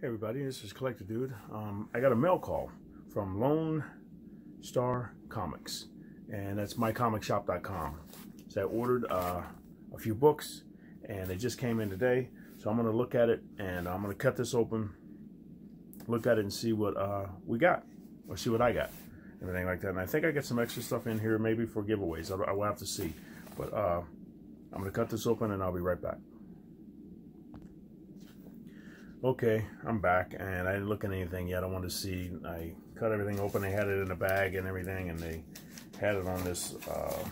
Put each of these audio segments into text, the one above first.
Hey everybody, this is Collector Dude. Um, I got a mail call from Lone Star Comics, and that's mycomicshop.com. So I ordered uh, a few books, and they just came in today. So I'm going to look at it, and I'm going to cut this open, look at it, and see what uh, we got, or see what I got, everything like that. And I think I got some extra stuff in here, maybe for giveaways. I, I will have to see. But uh, I'm going to cut this open, and I'll be right back. Okay, I'm back, and I didn't look at anything yet. I wanted to see. I cut everything open. They had it in a bag and everything, and they had it on this uh,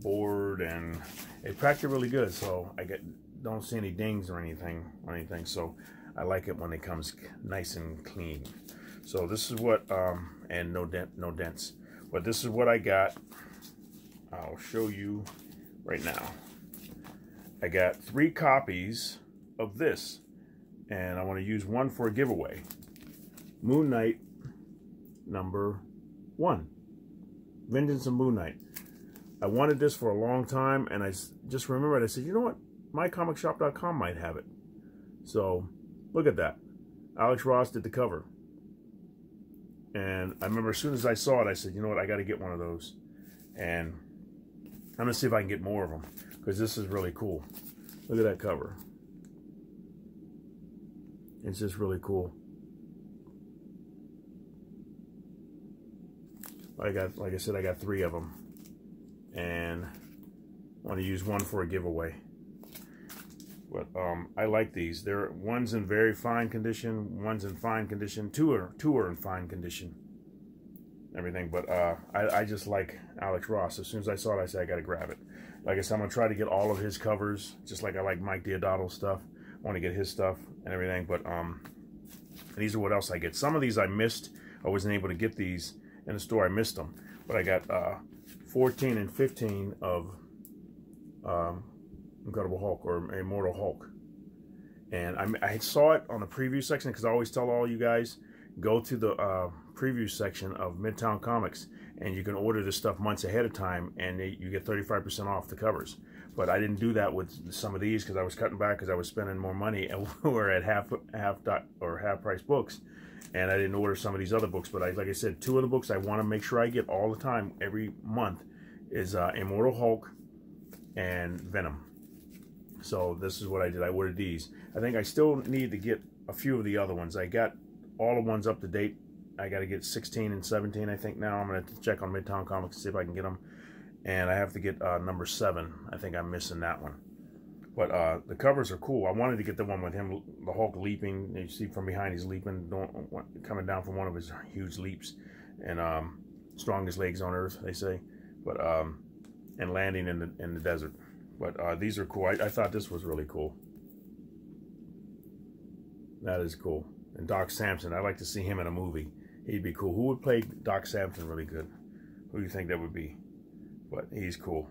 board, and it packed it really good. So I get don't see any dings or anything or anything. So I like it when it comes nice and clean. So this is what, um, and no dent, no dents. But this is what I got. I'll show you right now. I got three copies of this and I want to use one for a giveaway. Moon Knight number one. Vengeance of Moon Knight. I wanted this for a long time, and I just remembered, I said, you know what? MyComicShop.com might have it. So, look at that. Alex Ross did the cover. And I remember as soon as I saw it, I said, you know what? I got to get one of those. And I'm going to see if I can get more of them, because this is really cool. Look at that cover. It's just really cool. I got, like I said, I got three of them. And I want to use one for a giveaway. But um, I like these. There, one's in very fine condition, one's in fine condition, two are two are in fine condition. Everything, but uh, I, I just like Alex Ross. As soon as I saw it, I said I got to grab it. Like I said, I'm gonna try to get all of his covers, just like I like Mike Deodato stuff want to get his stuff and everything. But um, these are what else I get. Some of these I missed. I wasn't able to get these in the store. I missed them. But I got uh, 14 and 15 of um, Incredible Hulk or Immortal Hulk. And I, I saw it on the preview section because I always tell all you guys, go to the uh, preview section of Midtown Comics and you can order this stuff months ahead of time and you get 35% off the covers. But I didn't do that with some of these because I was cutting back because I was spending more money and we're at half half dot or half price books. And I didn't order some of these other books. But I, like I said, two of the books I want to make sure I get all the time, every month, is uh, Immortal Hulk and Venom. So this is what I did. I ordered these. I think I still need to get a few of the other ones. I got all the ones up to date. I got to get 16 and 17, I think, now. I'm going to check on Midtown Comics to see if I can get them. And I have to get uh, number 7. I think I'm missing that one. But uh, the covers are cool. I wanted to get the one with him, the Hulk leaping. You see from behind, he's leaping, coming down from one of his huge leaps. And um, strongest legs on earth, they say. But um, And landing in the, in the desert. But uh, these are cool. I, I thought this was really cool. That is cool. And Doc Samson, I'd like to see him in a movie. He'd be cool. Who would play Doc Samson really good? Who do you think that would be? But he's cool.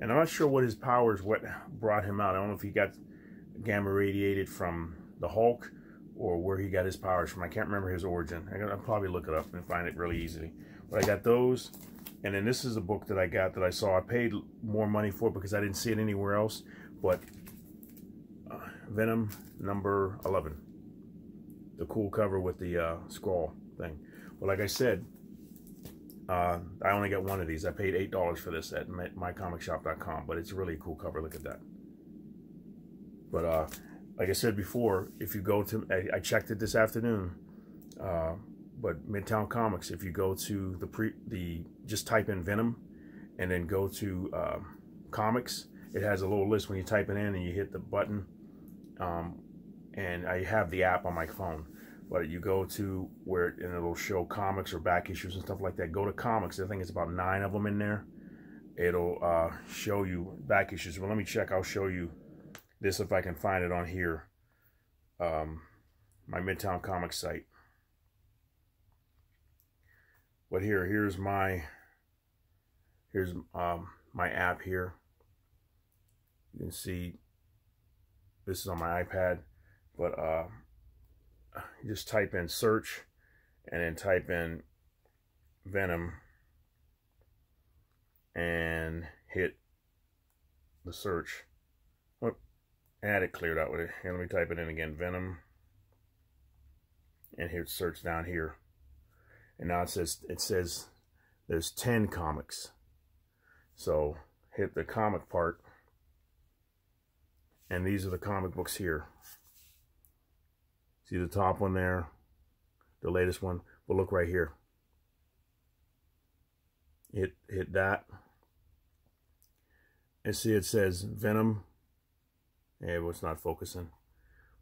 And I'm not sure what his powers, what brought him out. I don't know if he got gamma radiated from the Hulk or where he got his powers from. I can't remember his origin. I will probably look it up and find it really easily. But I got those. And then this is a book that I got that I saw. I paid more money for because I didn't see it anywhere else. But uh, Venom number 11 the cool cover with the uh, scroll thing. But like I said, uh, I only got one of these. I paid $8 for this at mycomicshop.com, but it's a really cool cover. Look at that. But uh, like I said before, if you go to, I, I checked it this afternoon, uh, but Midtown Comics, if you go to the, pre, the just type in Venom and then go to uh, comics, it has a little list when you type it in and you hit the button um, and I have the app on my phone. But you go to where and it'll show comics or back issues and stuff like that. Go to comics. I think it's about nine of them in there. It'll uh, show you back issues. Well, let me check. I'll show you this if I can find it on here. Um, my Midtown Comics site. But here, here's my here's um, my app here. You can see this is on my iPad. But uh, just type in search and then type in Venom and hit the search. Oh, add it cleared out with it. Here, let me type it in again. Venom. and hit search down here. And now it says, it says there's 10 comics. So hit the comic part. And these are the comic books here. See the top one there? The latest one. But look right here. Hit, hit that. And see it says Venom. Yeah, well, it's not focusing.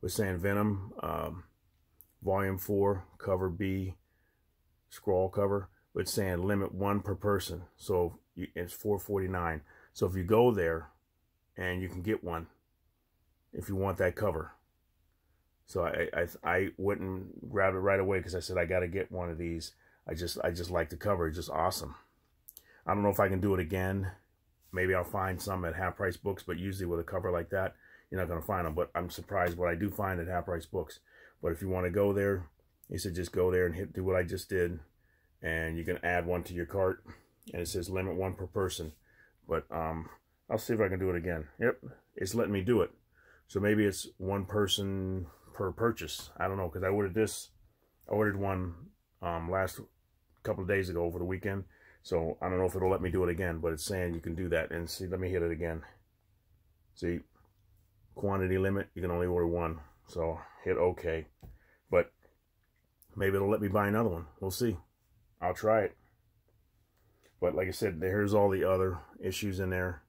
We're saying Venom, um, Volume 4, Cover B, scroll cover. But it's saying limit one per person. So it's 449 So if you go there and you can get one if you want that cover. So I I, I wouldn't grab it right away because I said I got to get one of these. I just I just like the cover. It's just awesome. I don't know if I can do it again. Maybe I'll find some at half price books, but usually with a cover like that, you're not going to find them. But I'm surprised what I do find at half price books. But if you want to go there, he said just go there and hit do what I just did, and you can add one to your cart. And it says limit one per person. But um, I'll see if I can do it again. Yep, it's letting me do it. So maybe it's one person per purchase. I don't know because I ordered this. I ordered one um, last couple of days ago over the weekend. So I don't know if it'll let me do it again, but it's saying you can do that. And see, let me hit it again. See, quantity limit, you can only order one. So hit OK. But maybe it'll let me buy another one. We'll see. I'll try it. But like I said, there's all the other issues in there.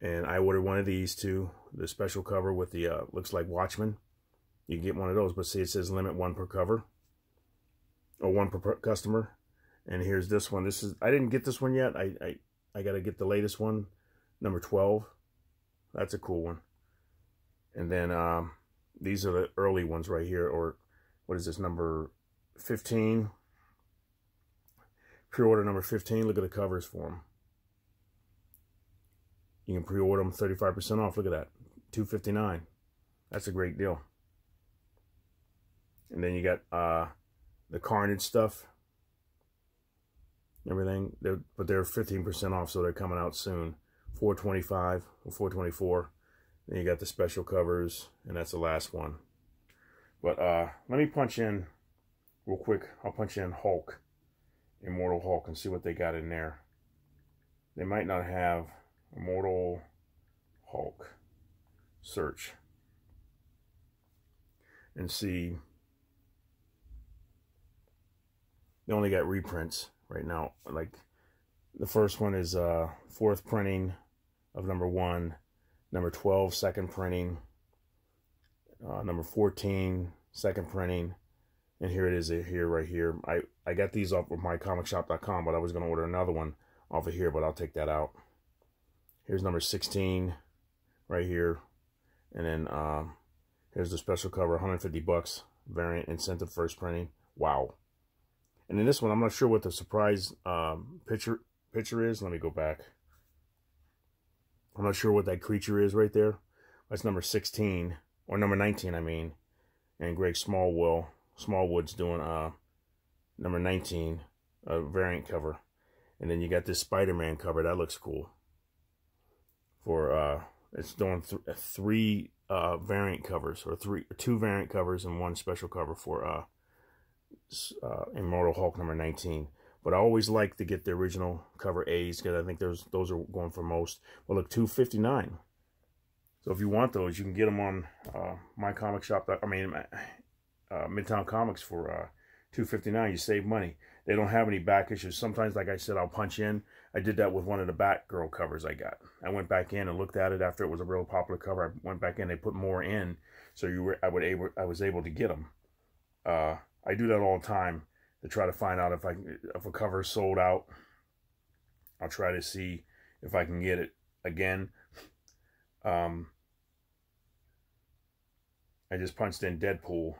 And I ordered one of these too. The special cover with the, uh, looks like Watchmen. You get one of those, but see it says limit one per cover. Or one per customer. And here's this one. This is, I didn't get this one yet. I, I, I got to get the latest one. Number 12. That's a cool one. And then um, these are the early ones right here. Or what is this, number 15? Pre-order number 15. Look at the covers for them. You can pre-order them 35% off. Look at that. 259 That's a great deal. And then you got uh, the Carnage stuff. Everything. They're, but they're 15% off, so they're coming out soon. 425 or 424 Then you got the special covers, and that's the last one. But uh, let me punch in real quick. I'll punch in Hulk. Immortal Hulk and see what they got in there. They might not have Immortal Hulk. Search. And see. They only got reprints right now. Like the first one is uh fourth printing of number one. Number 12, second printing. Uh, number 14, second printing and here it is here, right here. I, I got these off of mycomicshop.com, but I was going to order another one off of here, but I'll take that out. Here's number 16 right here. And then um, here's the special cover, 150 bucks, variant incentive first printing. Wow. And in this one, I'm not sure what the surprise um, picture picture is. Let me go back. I'm not sure what that creature is right there. That's number 16, or number 19, I mean. And Greg Smallwell Smallwood's doing uh number 19, a variant cover. And then you got this Spider-Man cover. That looks cool. For, uh, it's doing th three uh, variant covers, or three, two variant covers and one special cover for uh, uh, Immortal Hulk number 19. But I always like to get the original cover A's because I think those those are going for most. Well, look, 259 So if you want those, you can get them on uh, my comic shop. I mean, uh, Midtown Comics for uh, 259 You save money. They don't have any back issues. Sometimes, like I said, I'll punch in. I did that with one of the Batgirl covers I got. I went back in and looked at it after it was a real popular cover. I went back in. They put more in, so you were I would able I was able to get them. Uh, I do that all the time to try to find out if I if a cover sold out. I'll try to see if I can get it again. Um, I just punched in Deadpool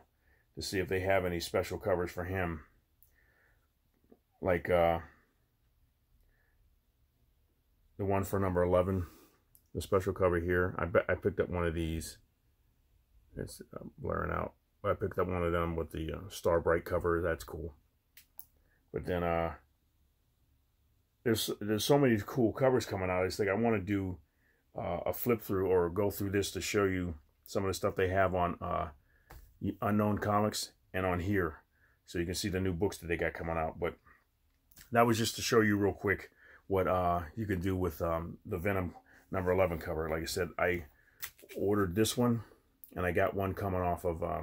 to see if they have any special covers for him. Like uh, the one for number 11, the special cover here. I, I picked up one of these. It's blurring out. I picked up one of them with the uh, Star Bright cover. That's cool. But then uh, there's there's so many cool covers coming out. I just think I want to do uh, a flip through or go through this to show you some of the stuff they have on uh, Unknown Comics. and on here. So you can see the new books that they got coming out. But that was just to show you real quick what uh, you can do with um, the Venom number 11 cover. Like I said, I ordered this one, and I got one coming off of uh,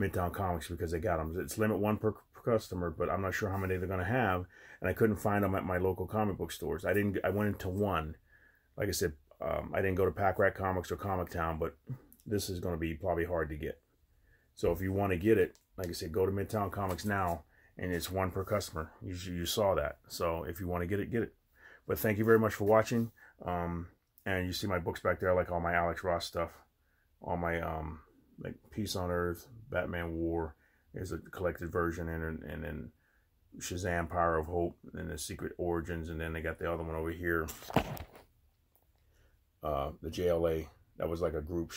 Midtown Comics because they got them. It's limit one per, per customer, but I'm not sure how many they're going to have, and I couldn't find them at my local comic book stores. I didn't. I went into one. Like I said, um, I didn't go to Pack Rat Comics or Comic Town, but this is going to be probably hard to get. So if you want to get it, like I said, go to Midtown Comics now, and it's one per customer. You, you saw that. So if you want to get it, get it. But thank you very much for watching. Um, and you see my books back there, like all my Alex Ross stuff, all my um, like Peace on Earth, Batman War. There's a collected version, and and then Shazam Power of Hope, and the Secret Origins, and then they got the other one over here, uh, the JLA. That was like a group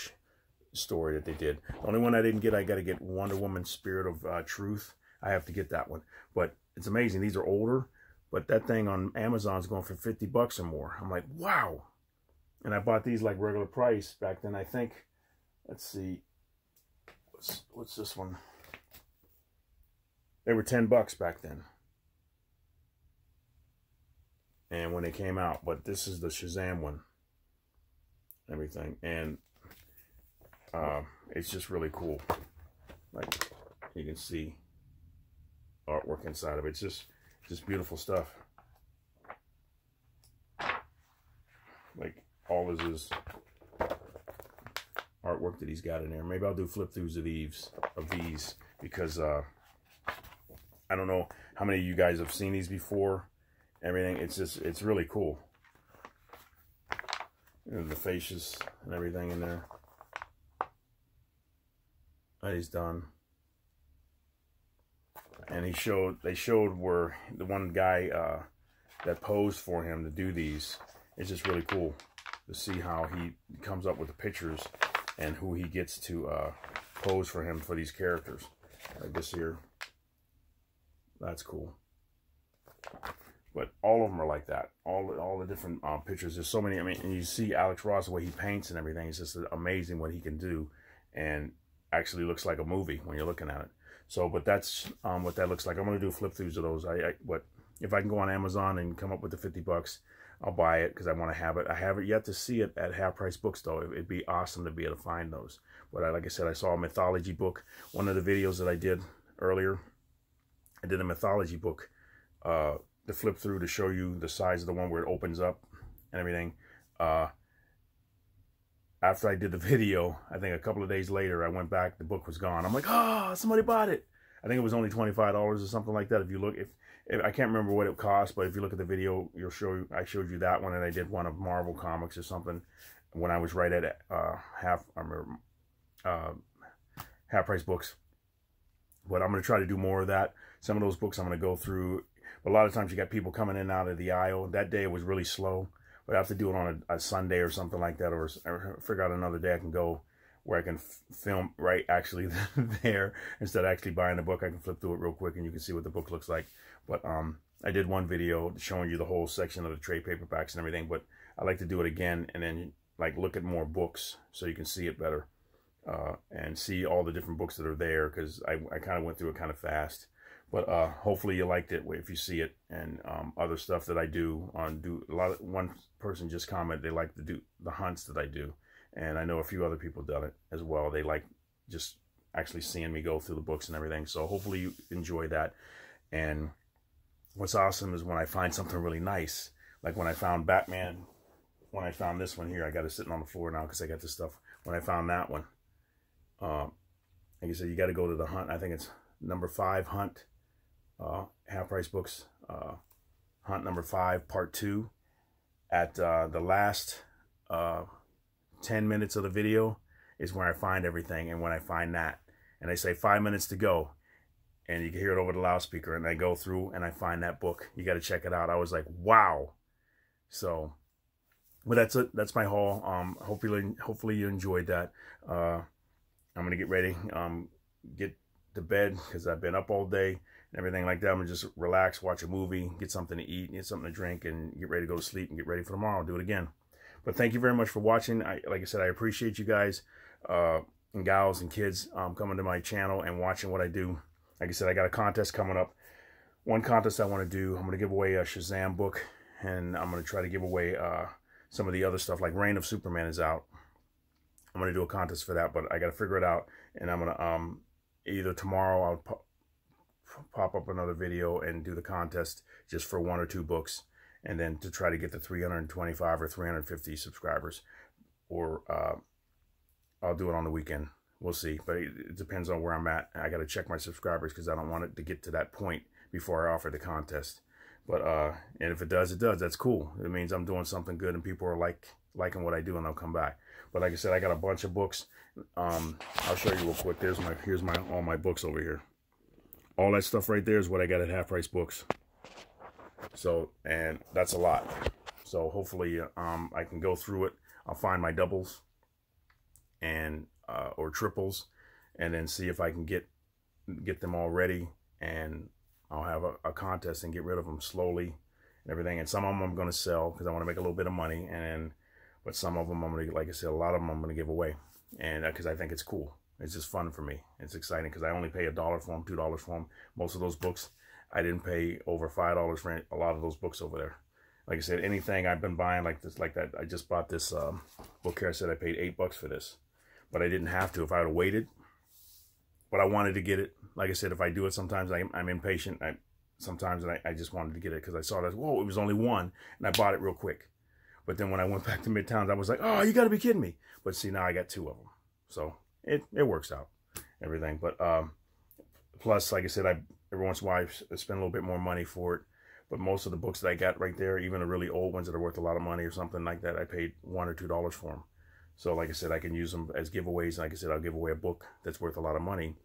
story that they did. The only one I didn't get, I got to get Wonder Woman Spirit of uh, Truth. I have to get that one. But it's amazing. These are older, but that thing on Amazon's going for 50 bucks or more. I'm like, wow. And I bought these like regular price back then. I think, let's see, what's, what's this one? They were 10 bucks back then. And when they came out, but this is the Shazam one. Everything. And uh, it's just really cool. Like you can see artwork inside of it. It's just, just beautiful stuff. Like all of his artwork that he's got in there. Maybe I'll do flip throughs of these, of these because uh, I don't know how many of you guys have seen these before. Everything, it's just, it's really cool. You know, the faces and everything in there that he's done. And he showed, they showed where the one guy uh, that posed for him to do these. It's just really cool to see how he comes up with the pictures and who he gets to uh, pose for him for these characters. Like this here. That's cool. But all of them are like that. All all the different uh, pictures. There's so many. I mean, and you see Alex Ross, the way he paints and everything. It's just amazing what he can do. And actually looks like a movie when you're looking at it. So, but that's um, what that looks like. I'm going to do flip throughs of those. I, I what if I can go on Amazon and come up with the 50 bucks, I'll buy it because I want to have it. I haven't yet to see it at half price books though. It'd be awesome to be able to find those. But I, like I said, I saw a mythology book. One of the videos that I did earlier, I did a mythology book uh, to flip through to show you the size of the one where it opens up and everything. Uh, after I did the video, I think a couple of days later, I went back, the book was gone. I'm like, oh, somebody bought it. I think it was only $25 or something like that. If you look, if, if, I can't remember what it cost, but if you look at the video, you'll show, I showed you that one and I did one of Marvel Comics or something when I was right at uh, half, I remember, uh, half price books. But I'm going to try to do more of that. Some of those books I'm going to go through. A lot of times you got people coming in and out of the aisle. That day it was really slow. But I have to do it on a, a Sunday or something like that, or, or, figure out another day I can go where I can film right actually there instead of actually buying the book. I can flip through it real quick and you can see what the book looks like. But um, I did one video showing you the whole section of the trade paperbacks and everything. But I like to do it again and then like look at more books so you can see it better uh, and see all the different books that are there because I, I kind of went through it kind of fast. But uh, hopefully you liked it if you see it and um, other stuff that I do on do a lot of one person just commented they like to do the hunts that I do, and I know a few other people done it as well. They like just actually seeing me go through the books and everything. So hopefully you enjoy that. And what's awesome is when I find something really nice, like when I found Batman. When I found this one here, I got it sitting on the floor now because I got this stuff. When I found that one, uh, like I said, you got to go to the hunt. I think it's number five hunt uh, Half Price Books uh, Hunt number five, part two. At uh, the last uh, 10 minutes of the video is where I find everything. And when I find that, and I say five minutes to go, and you can hear it over the loudspeaker, and I go through and I find that book. You got to check it out. I was like, wow. So, but that's it. That's my haul. Um, hopefully, hopefully you enjoyed that. Uh, I'm gonna get ready. Um, get to bed because I've been up all day and everything like that. I'm gonna just relax, watch a movie, get something to eat, get something to drink, and get ready to go to sleep and get ready for tomorrow. Do it again. But thank you very much for watching. I, like I said, I appreciate you guys. Uh, and gals and kids um, coming to my channel and watching what I do. Like I said, I got a contest coming up. One contest I want to do, I'm going to give away a Shazam book, and I'm going to try to give away uh, some of the other stuff, like Reign of Superman is out. I'm going to do a contest for that, but I got to figure it out, and I'm going to, um, either tomorrow I'll pop, pop up another video and do the contest just for one or two books, and then to try to get the 325 or 350 subscribers, or uh, I'll do it on the weekend. We'll see, but it, depends on where I'm at. I got to check my subscribers because I don't want it to get to that point before I offer the contest. But uh, and if it does, it does. That's cool. It means I'm doing something good and people are like liking what I do and I'll come back. But like I said, I got a bunch of books. Um, I'll show you real quick. There's my here's my all my books over here. All that stuff right there is what I got at Half Price Books. So and that's a lot. So hopefully um, I can go through it. I'll find my doubles and uh, or triples, and then see if I can get get them all ready, and I'll have a, a contest and get rid of them slowly and everything. And some of them I'm going to sell because I want to make a little bit of money, and but some of them I'm going to, like I said, a lot of them I'm going to give away, and because uh, I think it's cool. It's just fun for me. It's exciting because I only pay a dollar for them, two dollars for them. Most of those books, I didn't pay over five dollars for a lot of those books over there. Like I said, anything I've been buying like this, like that. I just bought this um, book here. I said I paid eight bucks for this but I didn't have to if I had waited. But I wanted to get it. Like I said, if I do it, sometimes I, am impatient. I sometimes I, I just wanted to get it because I saw that whoa, it was only one, and I bought it real quick. But then when I went back to Midtowns, I was like, oh, you got to be kidding me. But see, now I got two of them, so it it works out, everything. But um, plus, like I said, I every once in a while I spend a little bit more money for it. But most of the books that I got right there, even the really old ones that are worth a lot of money or something like that, I paid one or two dollars for them. So like I said, I can use them as giveaways. Like I said, I'll give away a book that's worth a lot of money,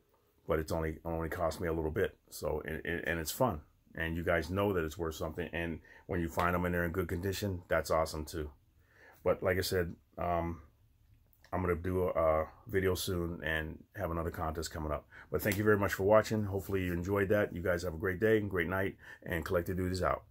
but it's only only cost me a little bit. So and, and it's fun, and you guys know that it's worth something. And when you find them and they're in good condition, that's awesome too. But like I said, um, I'm going to do a, video soon and have another contest coming up. But thank you very much for watching. Hopefully you enjoyed that. You guys have a great day and great night. And Collector Dude is out.